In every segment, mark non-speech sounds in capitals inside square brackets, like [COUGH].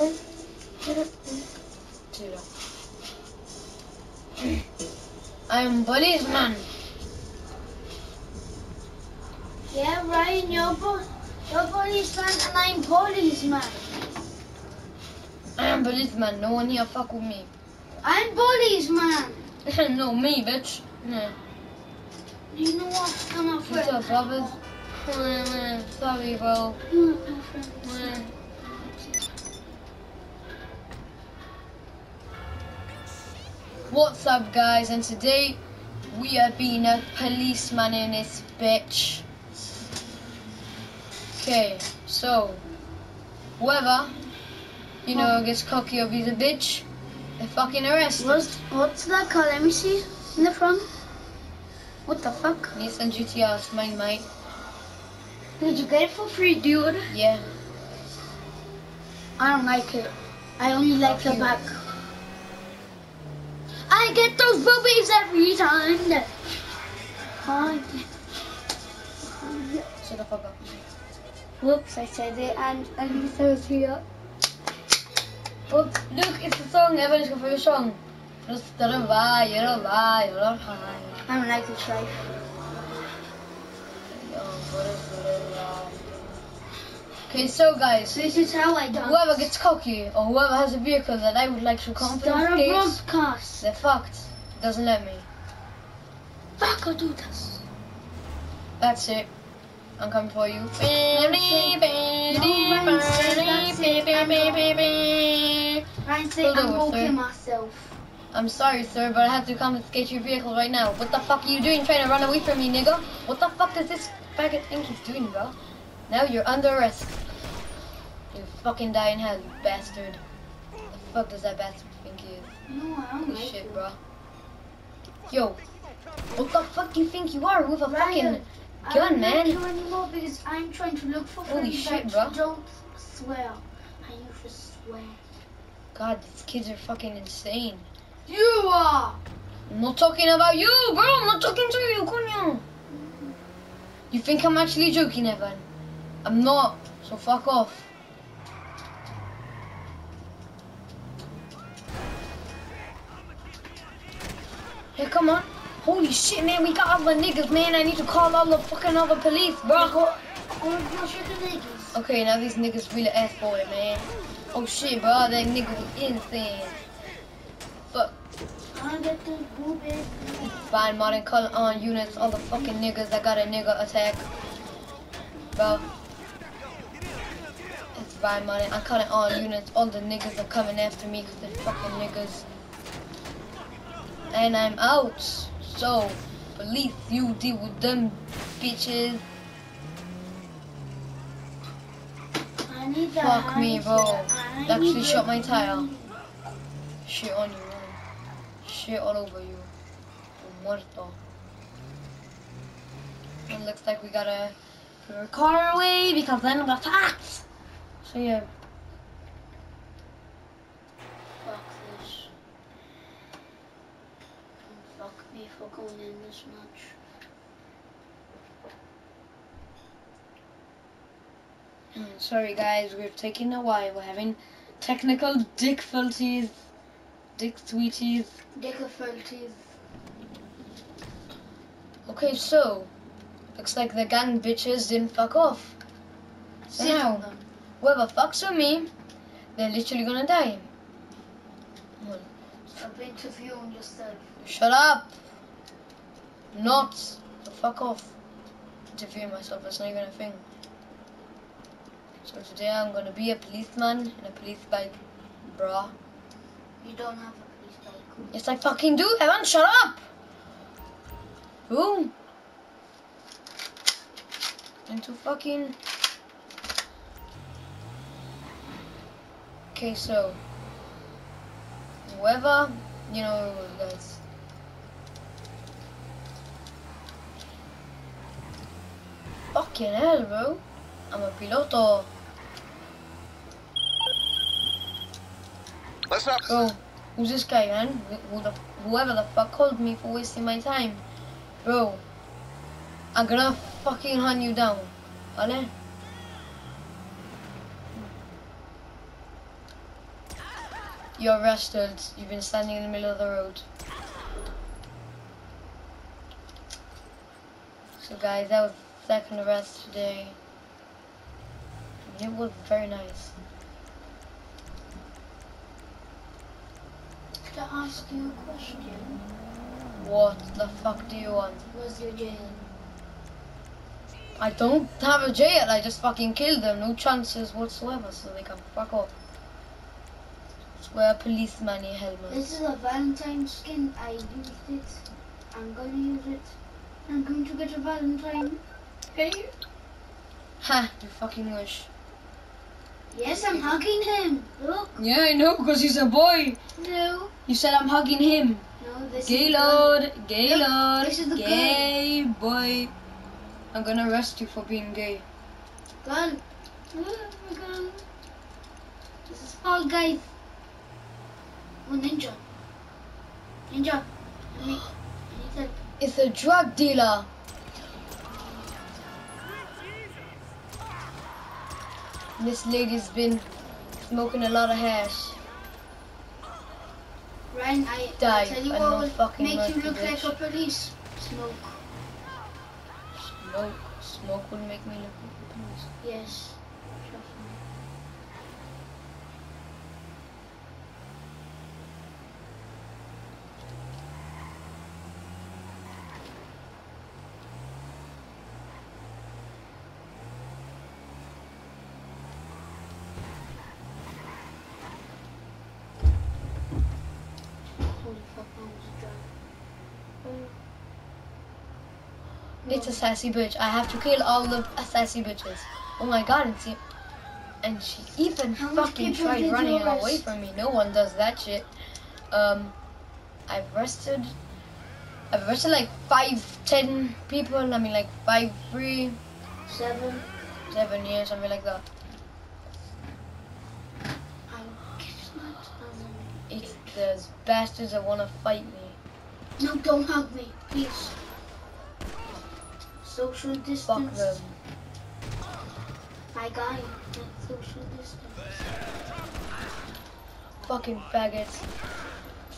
I am policeman. Yeah, Ryan, you're, po- you're policeman and I'm policeman. I am policeman. No one here fuck with me. I'm policeman. no, me, bitch. No. You know what? I'm a What's friend. up, brothers? Sorry, bro. What's up, guys? And today we are being a policeman in this bitch. Okay, so whoever you know gets cocky or he's a bitch, they fucking arrested. What's, what's that called? Let me see. In the front. What the fuck? Nissan GTR, it's mine, mate. Did you get it for free, dude? Yeah. I don't like it. I only like Fuck the you. back. I get those boobies every time. Hi. Shut the fuck up. Whoops, I said it and and it was here. Oh, look, it's the song. Everyone's going for your song. Just the vai, you're a lie, you're a high. I don't like this life. Okay, so guys, This is how I dance. whoever gets cocky or whoever has a vehicle that I would like to confiscate, broadcast. they're fucked. Doesn't let me. Fuck, I'll do this. That's it. I'm coming for you. Ryan say Hold I'm sir. myself. I'm sorry, sir, but I have to confiscate your vehicle right now. What the fuck are you doing trying to run away from me, nigga? What the fuck does this faggot think he's doing, bro? Now you're under arrest. You fucking die in hell, you bastard. The fuck does that bastard think he is? No, I don't Holy like shit, it. bro. Yo, what the fuck do you think you are with a fucking Ryan, I gun, don't like man? you anymore because I'm trying to look for Holy shit, bro. don't swear. I used to swear. God, these kids are fucking insane. You are. I'm not talking about you, bro. I'm not talking to you, coño. You think I'm actually joking, Evan? I'm not. So fuck off. Hey, come on. Holy shit, man. We got other niggas, man. I need to call all the fucking other police, bro. Oh, shit niggas. Okay, now these niggas really ass for it, man. Oh shit, bro. That nigga was insane. Fuck. I get the boobies. Modern color on units, all the fucking niggas that got a nigga attack. Bro. Fine, modern. I'm calling all units, all the niggas are coming after me because they're fucking niggas. And I'm out. So, police, you deal with them bitches. I need the Fuck me, bro. Actually shot my tire. Shit on you, man. Shit all over you. Muerto. It looks like we gotta put our car away because then we're fucked. So yeah. Fuck this. Fuck me for going in this much. Mm, Sorry guys, we're taking a while. We're having technical difficulties. Dick sweeties. Dick difficulties. Okay, so looks like the gang bitches didn't fuck off. Sit now. Whoever fucks with me, they're literally gonna die. Well, Stop interviewing yourself. Shut up! Not the fuck off. Interviewing myself, that's not even a thing. So today I'm gonna be a policeman in a police bike. Bruh. You don't have a police bike. Yes I fucking do, Evan, shut up! Boom! Into fucking Okay, so whoever, you know, guys. Fucking hell, bro. I'm a piloto. Listen up. Bro, who's this guy, man? Who the, whoever the fuck called me for wasting my time. Bro, I'm gonna fucking hunt you down. Vale? You're arrested. You've been standing in the middle of the road. So guys, that was the second arrest today. It was very nice. Could I ask you a question? What the fuck do you want? Was your jail? I don't have a jail. I just fucking killed them. No chances whatsoever, so they can fuck off. Wear a policeman helmet. This is a Valentine skin. I used it. I'm gonna use it. I'm going to get a Valentine. Hey. Ha! You fucking wish. Yes, I'm hugging him. Look. Yeah, I know, because he's a boy. No. You said I'm hugging him. No, this is Gaylord, Gaylord, this is the gay boy. I'm gonna arrest you for being gay. gun. Oh gun. This is Fall Guys. Oh, ninja. Ninja. I need, I need help. It's a drug dealer. This lady's been smoking a lot of hash. Ryan, I, Die, tell you what will fucking make you look like a police. Smoke. Smoke, smoke would make me look like a police. Yes. Trust me. Holy fuck, I was drunk. It's a sassy bitch. I have to kill all the sassy bitches. Oh my god, and she, and she even How fucking tried running away from me. No one does that shit. Um, I've arrested, I've arrested like five, ten people. I mean like five, three, Seven. seven years, something like that. I guess not. It's there's bastards that want to fight me. No, don't hug me, please. Social distance. Fuck them. My guy. Social distance. Fucking faggots.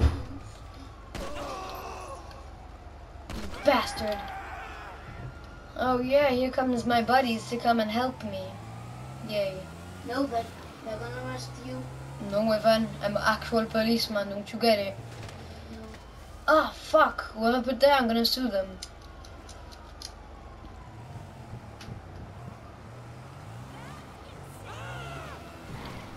You bastard. Oh yeah, here comes my buddies to come and help me. Yay. No, but they're gonna arrest you. No, Evan, I'm an actual policeman, don't you get it? No. Ah, fuck. Whoever put there, I'm gonna sue them.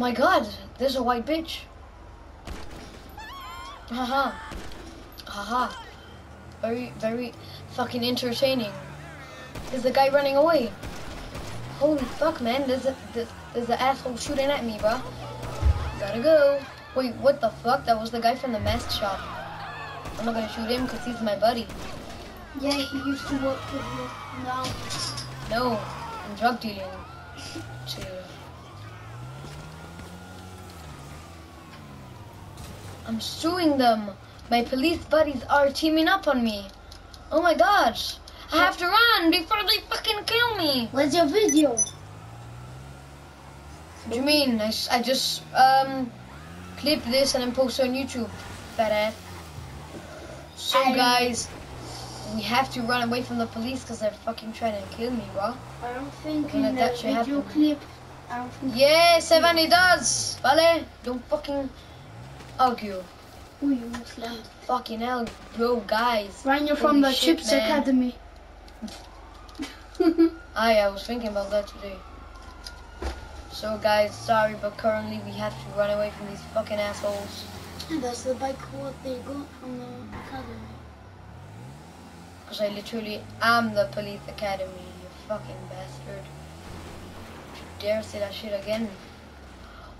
My god, there's a white bitch. Haha. Haha. Very, very fucking entertaining. There's a guy running away. Holy fuck, man. There's a, there's, there's an asshole shooting at me, bro. Gotta go. Wait, what the fuck? That was the guy from the mask shop. I'm not gonna shoot him because he's my buddy. Yeah, he used to work with you. No. No, I'm drug dealing. Too. I'm suing them. My police buddies are teaming up on me. Oh my gosh. I have to run before they fucking kill me. Where's your video? What do you mean? I, I just um clip this and then post it on YouTube. Fat ass. So I- guys, we have to run away from the police because they're fucking trying to kill me, bro. I don't think in you video happen. clip. I don't think. Yes, Evan, he does. Vale, don't fucking argue. Ooh, you slammed. Fucking hell, bro, guys. Ryan, you're Holy from the shit, Chips man. Academy. [LAUGHS] Ah, I, I was thinking about that today. So guys, sorry, but currently we have to run away from these fucking assholes. And that's the bike what they got from the academy. Because I literally am the police academy, you fucking bastard. Don't you dare say that shit again.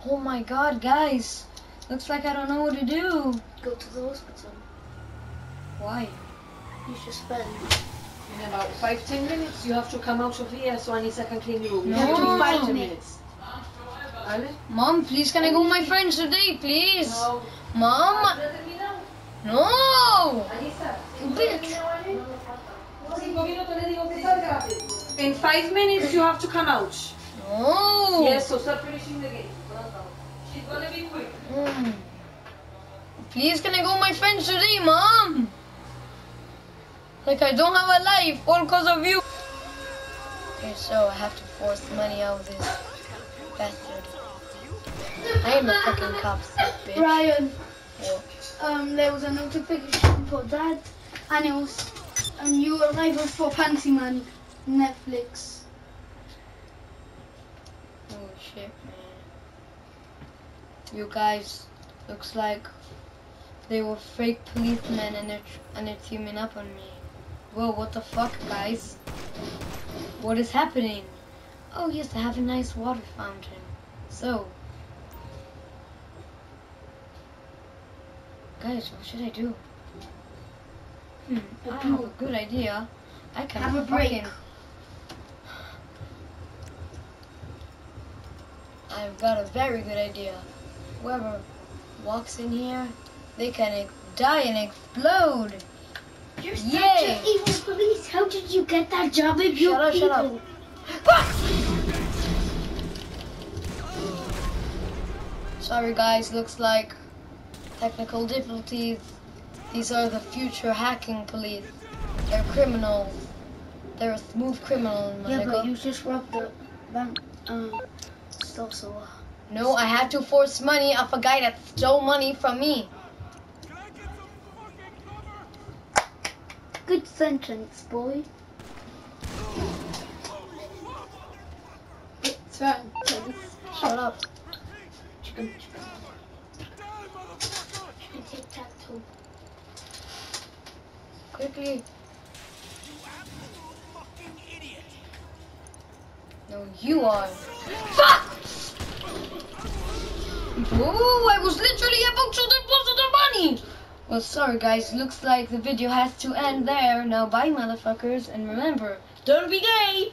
Oh my god, guys. Looks like I don't know what to do. Go to the hospital. Why? You should spend. In about five, ten minutes, you have to come out of here so Anissa can clean your room. You No. have to Five five minutes. minutes. Mom, please can I go with my friends today, please? No. Mom! No! Anissa. Bitch! Cinco minutos le digo que salga. In five minutes, you have to come out. No! Yes, so start finishing the game. She's gonna be quick. Mm. Please can I go with my friends today, mom? Like I don't have a life all because of you. Okay, so I have to force money out of this bastard. I am a fucking cop, sick bitch. Ryan, Yeah. um, there was a notification for that, and it was a new arrival for Panty Man, Netflix. Oh shit, man. You guys, looks like they were fake policemen and they're and they're teaming up on me. Whoa, what the fuck, guys? What is happening? Oh yes, I have a nice water fountain. So, guys, what should I do? Hmm, I have a good idea. I can Have a break. I've got a very good idea. Whoever walks in here, they can die and explode. You're such Yay. an evil police. How did you get that job if you Shut up, shut up. Sorry guys, looks like technical difficulties. These are the future hacking police. They're criminals. They're a smooth criminal, my Yeah, but you just robbed the bank. Um, stole so. No, I had to force money off a guy that stole money from me. Good sentence, boy. It's wrong. Shut up. Chicken, chicken. Chicken tac toe. Quickly. No, you are. Fuck! Ooh, I was literally about to deposit the money! Well, sorry guys, looks like the video has to end there. Now bye, motherfuckers, and remember, don't be gay!